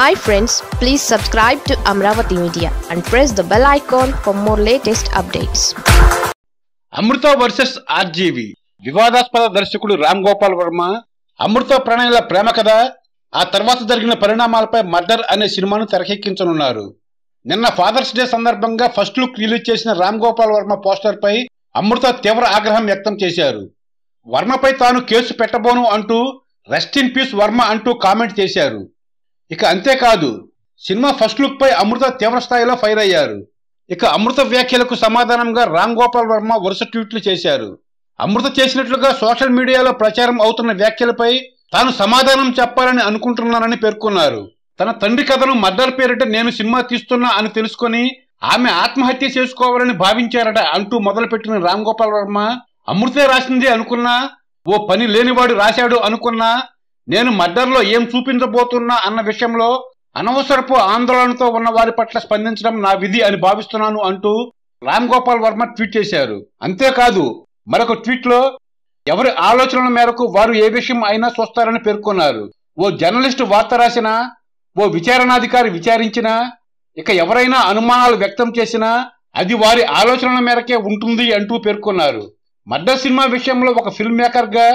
Hi friends please subscribe to Amaravati media and press the bell icon for more latest updates Amrutha versus RGV వివాదాస్పద దర్శకుడు రామ్ గోపాల్ వర్మ అమృత ప్రణయుల ప్రేమ కథ ఆ తర్వాత జరిగిన పరిణామాలపై మర్డర్ అనే సినిమాను తెరకెక్కించనున్నారు. నిన్న ఫాదర్స్ డే సందర్భంగా ఫస్ట్ లుక్ రిలీజ్ చేసిన రామ్ గోపాల్ వర్మ పోస్టర్ పై అమృత తీవ్ర ఆగ్రహం వ్యక్తం చేశారు. వర్మపై తాను కేసు పెట్టబోను అంటూ రెస్ట్ ఇన్ పీస్ వర్మ అంటూ కామెంట్ చేశారు. ఇక అంతేకాదు సినిమా ఫస్ట్ లుక్ పై అమృత తీవ్రస్థాయిలో ఫైర్ అయ్యారు. ఇక అమృత వ్యాఖ్యలకు సమాధానంగా రామ్ గోపాల్ వర్మ వరుస ట్వీట్లు చేశారు. అమృత చేసినట్లుగా సోషల్ మీడియాలో ప్రచారం అవుతున్న వ్యాఖ్యలపై తాను సమాధానం చెప్పాలని అనుకుంటున్నానని పేర్కొన్నారు. తన తండ్రి కథను మర్డర్ పేరిట నేను సినిమా తీస్తున్నా అని తెలుసుకొని ఆమె ఆత్మహత్య చేసుకోవాలని భావించారట అంటూ మొదలుపెట్టిన రామ్ గోపాల్ వర్మ అమృతే రాసింది అనుకున్నా ఓ పని లేనివాడు రాశాడు అనుకున్నా నేను మర్డర్లో ఏం చూపించబోతున్నా అన్న విషయంలో అనవసరపు ఆందోళనతో ఉన్న వారి పట్ల స్పందించడం నా విధి అని భావిస్తున్నాను అంటూ రామ్ గోపాల్ వర్మ ట్వీట్ చేశారు. అంతేకాదు మరొక ట్వీట్లో ఎవరి ఆలోచనల మేరకు వారు ఏ విషయం అయినా చూస్తారని పేర్కొన్నారు. ఓ జర్నలిస్టు వార్త రాసినా ఓ విచారణాధికారి విచారించినా ఇక ఎవరైనా అనుమానాలు వ్యక్తం చేసినా అది వారి ఆలోచనల మేరకే ఉంటుంది అంటూ పేర్కొన్నారు. మర్డర్ సినిమా విషయంలో ఒక ఫిల్మ్ మేకర్గా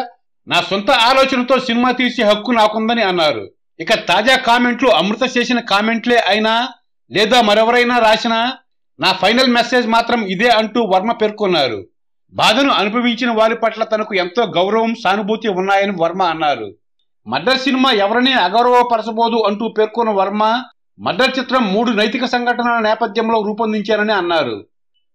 నా సొంత ఆలోచనతో సినిమా తీసే హక్కు నాకుందని అన్నారు. ఇక తాజా కామెంట్లు అమృత చేసిన కామెంట్లే అయినా లేదా మరెవరైనా రాసినా నా ఫైనల్ మెసేజ్ మాత్రం ఇదే అంటూ వర్మ పేర్కొన్నారు. బాధను అనుభవించిన వారి పట్ల తనకు ఎంతో గౌరవం సానుభూతి ఉన్నాయని వర్మ అన్నారు. మర్డర్ సినిమా ఎవరిని అగౌరవపరచబోదు అంటూ పేర్కొన్న వర్మ మర్డర్ చిత్రం మూడు నైతిక సంఘటనల నేపథ్యంలో రూపొందించారని అన్నారు.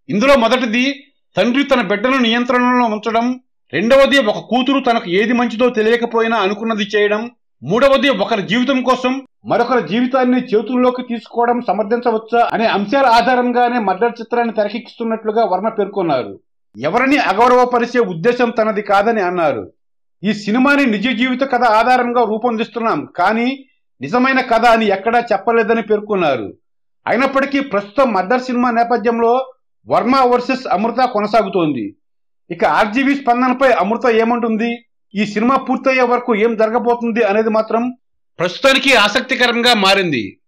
ఇందులో మొదటిది తండ్రి తన బిడ్డను నియంత్రణలో ఉంచడం రెండవది ఒక కూతురు తనకు ఏది మంచిదో తెలియకపోయినా అనుకున్నది చేయడం. మూడవది ఒకరి జీవితం కోసం మరొకరి జీవితాన్ని చేతుల్లోకి తీసుకోవడం సమర్థించవచ్చా అనే అంశాల ఆధారంగానే మర్డర్ చిత్రాన్ని తెరకెక్కిస్తున్నట్లుగా వర్మ పేర్కొన్నారు. ఎవరిని అగౌరవపరిచే ఉద్దేశం తనది కాదని అన్నారు. ఈ సినిమాని నిజ జీవిత కథ ఆధారంగా రూపొందిస్తున్నాం కానీ నిజమైన కథ అని ఎక్కడా చెప్పలేదని పేర్కొన్నారు. అయినప్పటికీ ప్రస్తుతం మర్డర్ సినిమా నేపథ్యంలో వర్మ వర్సెస్ అమృత కొనసాగుతోంది. ఇక ఆర్జీవీ స్పందనపై అమృత ఏమంటుంది? ఈ సినిమా పూర్తయ్యే వరకు ఏం జరగబోతుంది అనేది మాత్రం ప్రస్తుతానికి ఆసక్తికరంగా మారింది.